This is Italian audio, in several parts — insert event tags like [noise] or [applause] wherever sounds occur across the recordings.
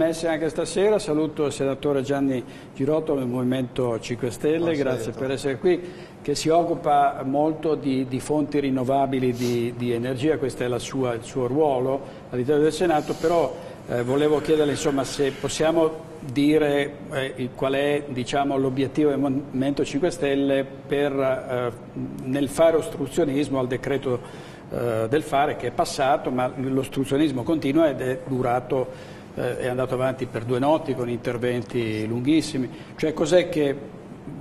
sms anche stasera, saluto il senatore Gianni Girotto del Movimento 5 Stelle, Buonasera. grazie per essere qui, che si occupa molto di, di fonti rinnovabili di, di energia, questo è sua, il suo ruolo all'interno del Senato, però eh, volevo chiederle insomma, se possiamo dire eh, qual è diciamo, l'obiettivo del Movimento 5 Stelle per, eh, nel fare ostruzionismo al decreto eh, del fare che è passato, ma l'ostruzionismo continua ed è durato eh, è andato avanti per due notti con interventi lunghissimi. Cioè cos'è che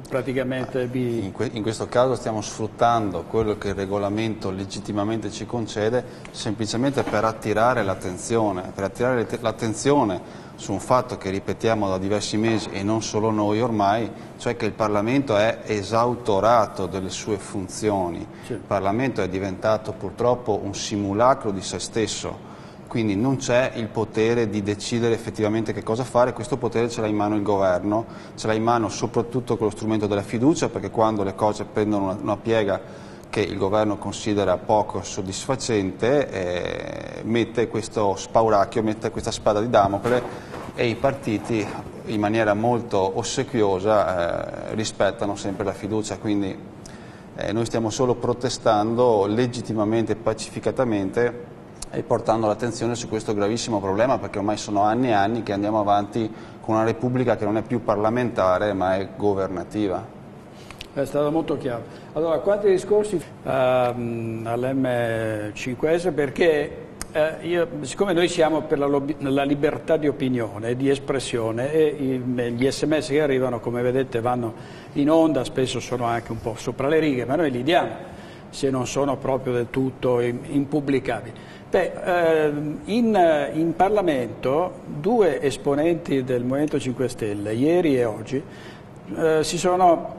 praticamente vi... In, que in, questo caso stiamo sfruttando quello che il regolamento legittimamente ci concede semplicemente per attirare l'attenzione, per attirare l'attenzione su un fatto che ripetiamo da diversi mesi e non solo noi ormai, cioè che il Parlamento è esautorato delle sue funzioni. Sì. Il Parlamento è diventato purtroppo un simulacro di se stesso quindi non c'è il potere di decidere effettivamente che cosa fare, questo potere ce l'ha in mano il governo, ce l'ha in mano soprattutto con lo strumento della fiducia perché quando le cose prendono una, una piega che il governo considera poco soddisfacente eh, mette questo spauracchio, mette questa spada di Damocle e i partiti in maniera molto ossequiosa eh, rispettano sempre la fiducia, quindi eh, noi stiamo solo protestando legittimamente e pacificatamente e portando l'attenzione su questo gravissimo problema perché ormai sono anni e anni che andiamo avanti con una Repubblica che non è più parlamentare ma è governativa. È stato molto chiaro. Allora, quanti discorsi uh, all'M5S perché eh, io, siccome noi siamo per la, la, libertà di opinione e di espressione e i, gli sms che arrivano come vedete vanno in onda, spesso sono anche un po' sopra le righe, ma noi li diamo se non sono proprio del tutto impubblicabili. Beh, ehm, in, in, Parlamento due esponenti del Movimento 5 Stelle, ieri e oggi, eh, sono,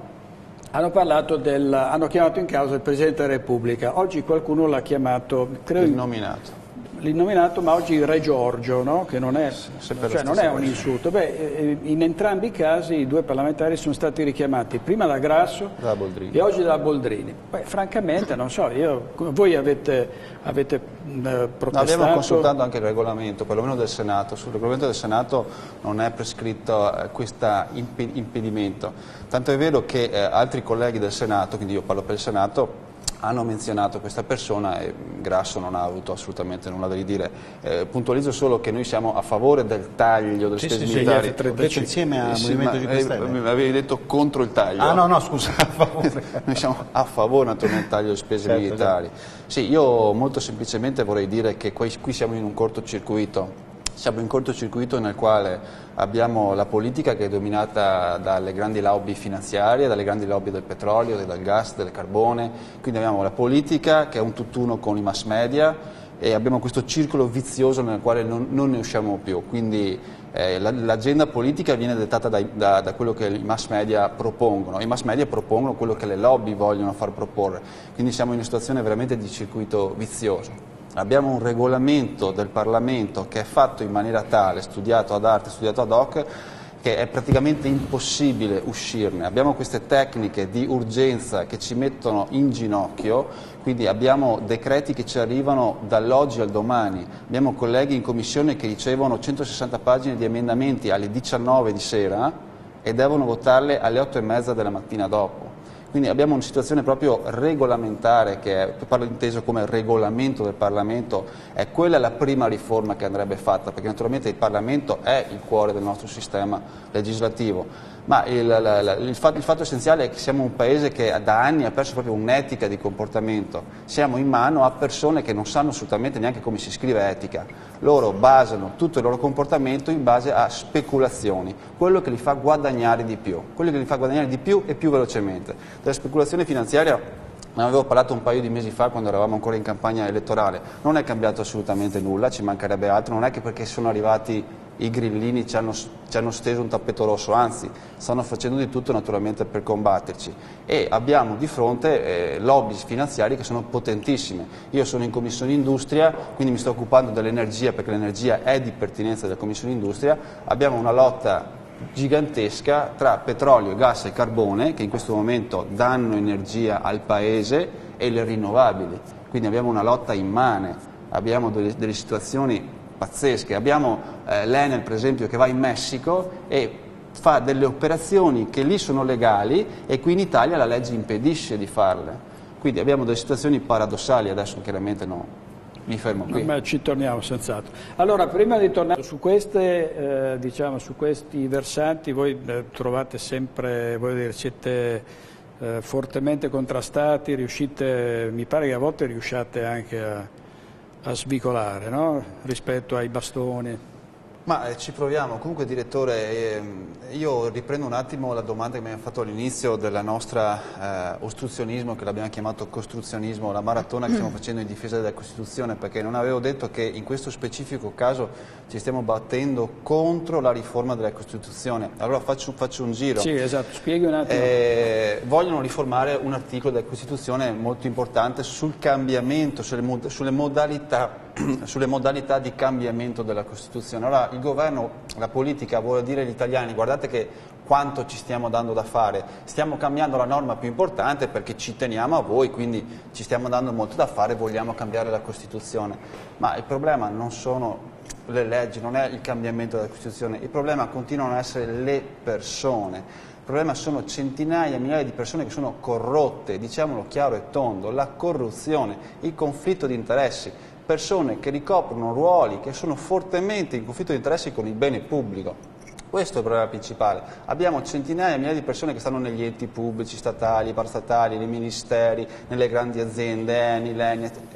hanno, del, hanno, chiamato in causa il Presidente della Repubblica. Oggi qualcuno l'ha chiamato... Credo, il nominato l'innominato, ma oggi Re Giorgio, no? che non è, cioè non è un insulto. Beh, eh, in entrambi i casi i due parlamentari sono stati richiamati prima da Grasso da e oggi da Boldrini. Beh, francamente, non so, io, voi avete, avete eh, protestato... Abbiamo consultato anche il regolamento, perlomeno del Senato. Sul regolamento del Senato non è prescritto eh, questo impedimento. Tanto è vero che eh, altri colleghi del Senato, quindi io parlo per il Senato, hanno menzionato questa persona e Grasso non ha avuto assolutamente nulla da ridire. Eh, puntualizzo solo che noi siamo a favore del taglio delle sì, spese sì, militari. Sì, detto insieme al sì, Movimento 5 Stelle. Eh, avevi detto contro il taglio. Ah no, no, scusa, a favore. [laughs] noi siamo a favore naturalmente del taglio delle spese certo, militari. Certo. Sì, io molto semplicemente vorrei dire che qui, qui siamo in un cortocircuito siamo in cortocircuito nel quale abbiamo la politica che è dominata dalle grandi lobby finanziarie, dalle grandi lobby del petrolio, del gas, del carbone, quindi abbiamo la politica che è un tutt'uno con i mass media e abbiamo questo circolo vizioso nel quale non, non ne usciamo più, quindi eh, l'agenda politica viene dettata da, da, da, quello che i mass media propongono, i mass media propongono quello che le lobby vogliono far proporre, quindi siamo in una situazione veramente di circuito vizioso. Abbiamo un regolamento del Parlamento che è fatto in maniera tale, studiato ad arte, studiato ad hoc, che è praticamente impossibile uscirne. Abbiamo queste tecniche di urgenza che ci mettono in ginocchio, quindi abbiamo decreti che ci arrivano dall'oggi al domani, abbiamo colleghi in commissione che ricevono 160 pagine di emendamenti alle 19 di sera e devono votarle alle 8 e mezza della mattina dopo. Quindi abbiamo una situazione proprio regolamentare che è, parlo inteso come regolamento del Parlamento, è quella la prima riforma che andrebbe fatta, perché naturalmente il Parlamento è il cuore del nostro sistema legislativo ma il, la, il, fatto, il, fatto, essenziale è che siamo un paese che da anni ha perso proprio un'etica di comportamento, siamo in mano a persone che non sanno assolutamente neanche come si scrive etica, loro basano tutto il loro comportamento in base a speculazioni, quello che li fa guadagnare di più, quello che li fa guadagnare di più e più velocemente. Della speculazione finanziaria ne avevo parlato un paio di mesi fa quando eravamo ancora in campagna elettorale, non è cambiato assolutamente nulla, ci mancherebbe altro, non è che perché sono arrivati i grillini ci hanno, ci hanno, steso un tappeto rosso, anzi stanno facendo di tutto naturalmente per combatterci. E abbiamo di fronte eh, lobby finanziari che sono potentissime. Io sono in Commissione Industria, quindi mi sto occupando dell'energia perché l'energia è di pertinenza della Commissione Industria, abbiamo una lotta gigantesca tra petrolio, gas e carbone che in questo momento danno energia al Paese e le rinnovabili, quindi abbiamo una lotta immane, abbiamo delle, delle situazioni pazzesche. Abbiamo eh, l'Enel per esempio che va in Messico e fa delle operazioni che lì sono legali e qui in Italia la legge impedisce di farle. Quindi abbiamo delle situazioni paradossali, adesso chiaramente no, mi fermo qui. Ma ci torniamo senz'altro. Allora, prima di tornare su, queste, eh, diciamo, su questi versanti, voi eh, trovate sempre, dire, siete eh, fortemente contrastati, riuscite, mi pare che a volte riusciate anche a, a svicolare no? rispetto ai bastoni. Ma eh, ci proviamo, comunque direttore, eh, io riprendo un attimo la domanda che mi ha fatto all'inizio del nostro eh, ostruzionismo, che l'abbiamo chiamato costruzionismo, la maratona che stiamo [clears throat] facendo in difesa della Costituzione, perché non avevo detto che in questo specifico caso ci stiamo battendo contro la riforma della Costituzione. Allora faccio, faccio un giro. Sì, esatto, spieghi un attimo. Eh, vogliono riformare un articolo della Costituzione molto importante sul cambiamento, sulle, sulle modalità [clears throat] sulle modalità di cambiamento della Costituzione. Allora il governo, la politica vuole dire agli italiani guardate che quanto ci stiamo dando da fare, stiamo cambiando la norma più importante perché ci teniamo a voi, quindi ci stiamo dando molto da fare, vogliamo cambiare la Costituzione. Ma il problema non sono le leggi, non è il cambiamento della Costituzione, il problema continuano a essere le persone. Il problema sono centinaia, migliaia di persone che sono corrotte, diciamolo chiaro e tondo, la corruzione, il conflitto di interessi persone che ricoprono ruoli che sono fortemente in conflitto di interessi con il bene pubblico. Questo è il problema principale. Abbiamo centinaia e migliaia di persone che stanno negli enti pubblici, statali, parastatali, nei ministeri, nelle grandi aziende, Enil,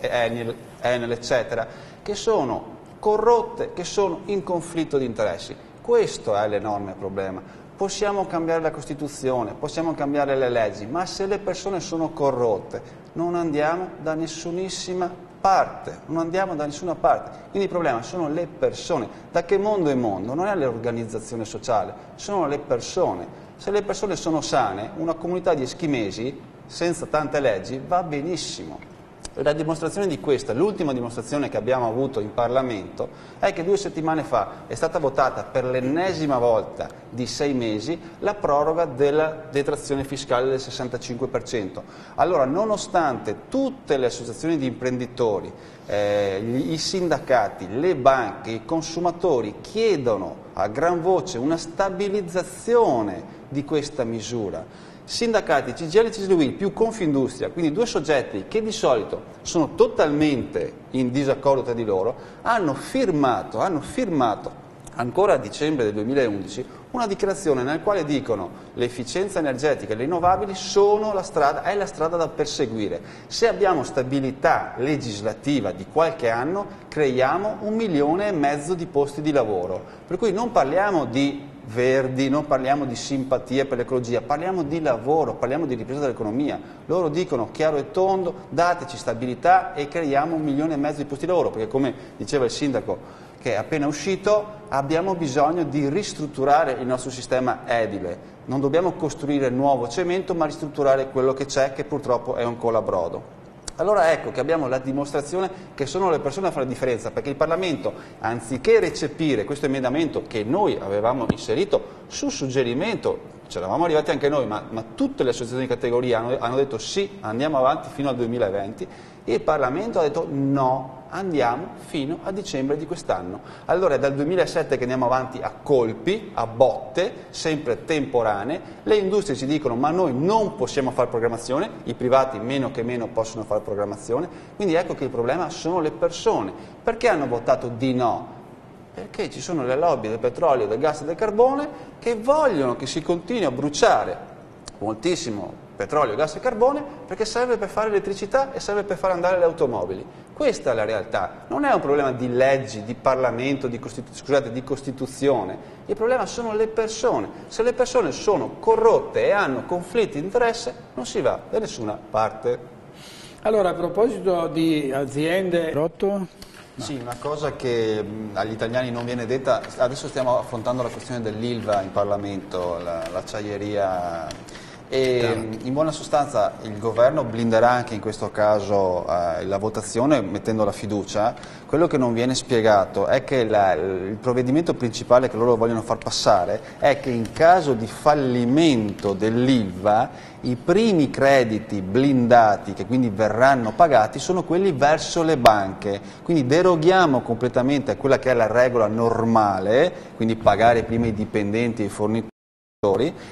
Enil, Enel, eccetera, che sono corrotte, che sono in conflitto di interessi. Questo è l'enorme problema. Possiamo cambiare la Costituzione, possiamo cambiare le leggi, ma se le persone sono corrotte non andiamo da nessunissima parte, non andiamo da nessuna parte. Quindi il problema sono le persone. Da che mondo è mondo? Non è l'organizzazione sociale, sono le persone. Se le persone sono sane, una comunità di eschimesi senza tante leggi va benissimo. La dimostrazione di questa, l'ultima dimostrazione che abbiamo avuto in Parlamento, è che due settimane fa è stata votata per l'ennesima volta di sei mesi la proroga della detrazione fiscale del 65%. Allora, nonostante tutte le associazioni di imprenditori, eh, i sindacati, le banche, i consumatori chiedono a gran voce una stabilizzazione di questa misura, sindacati CGL e CSLUI più Confindustria, quindi due soggetti che di solito sono totalmente in disaccordo tra di loro, hanno firmato, hanno firmato ancora a dicembre del 2011 una dichiarazione nella quale dicono l'efficienza energetica e le rinnovabili sono la strada, è la strada da perseguire. Se abbiamo stabilità legislativa di qualche anno creiamo un milione e mezzo di posti di lavoro. Per cui non parliamo di verdi, non parliamo di simpatia per l'ecologia, parliamo di lavoro, parliamo di ripresa dell'economia. Loro dicono chiaro e tondo, dateci stabilità e creiamo un milione e mezzo di posti di lavoro, perché come diceva il sindaco che è appena uscito, abbiamo bisogno di ristrutturare il nostro sistema edile. Non dobbiamo costruire nuovo cemento, ma ristrutturare quello che c'è, che purtroppo è un colabrodo. Allora ecco che abbiamo la dimostrazione che sono le persone a fare la differenza, perché il Parlamento, anziché recepire questo emendamento che noi avevamo inserito su suggerimento, ci eravamo arrivati anche noi, ma, ma tutte le associazioni di categoria hanno, hanno detto sì, andiamo avanti fino al 2020, il Parlamento ha detto no, andiamo fino a dicembre di quest'anno. Allora è dal 2007 che andiamo avanti a colpi, a botte, sempre temporanee, le industrie ci dicono ma noi non possiamo fare programmazione, i privati meno che meno possono fare programmazione, quindi ecco che il problema sono le persone. Perché hanno votato di no? Perché ci sono le lobby del petrolio, del gas e del carbone che vogliono che si continui a bruciare moltissimo petrolio, gas e carbone perché serve per fare elettricità e serve per far andare le automobili. Questa è la realtà, non è un problema di leggi, di Parlamento, di, Costitu scusate, di Costituzione, il problema sono le persone. Se le persone sono corrotte e hanno conflitti di interesse non si va da nessuna parte. Allora, a proposito di aziende rotto, No. Sì, una cosa che mh, agli italiani non viene detta, adesso stiamo affrontando la questione dell'ILVA in Parlamento, l'acciaieria E in buona sostanza il governo blinderà anche in questo caso eh, la votazione mettendo la fiducia. Quello che non viene spiegato è che la, il provvedimento principale che loro vogliono far passare è che in caso di fallimento dell'ILVA i primi crediti blindati che quindi verranno pagati sono quelli verso le banche, quindi deroghiamo completamente a quella che è la regola normale, quindi pagare prima i dipendenti e i fornitori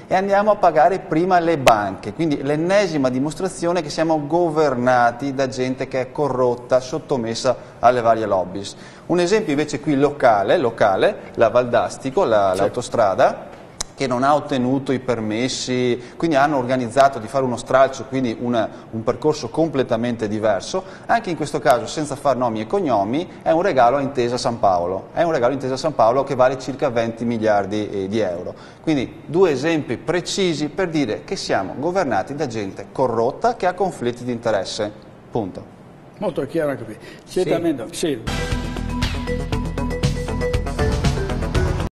e andiamo a pagare prima le banche, quindi l'ennesima dimostrazione che siamo governati da gente che è corrotta, sottomessa alle varie lobbies. Un esempio invece qui locale, locale la Valdastico, l'autostrada, la, che non ha ottenuto i permessi, quindi hanno organizzato di fare uno stralcio, quindi una, un percorso completamente diverso, anche in questo caso senza far nomi e cognomi è un regalo a Intesa San Paolo, è un regalo a Intesa San Paolo che vale circa 20 miliardi eh, di euro. Quindi due esempi precisi per dire che siamo governati da gente corrotta che ha conflitti di interesse, punto. Molto chiaro anche qui. Sì. Sì.